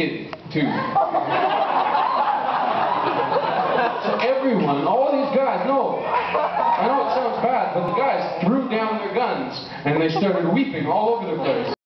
kid too. so everyone, all these guys, no, I know it sounds bad, but the guys threw down their guns and they started weeping all over the place.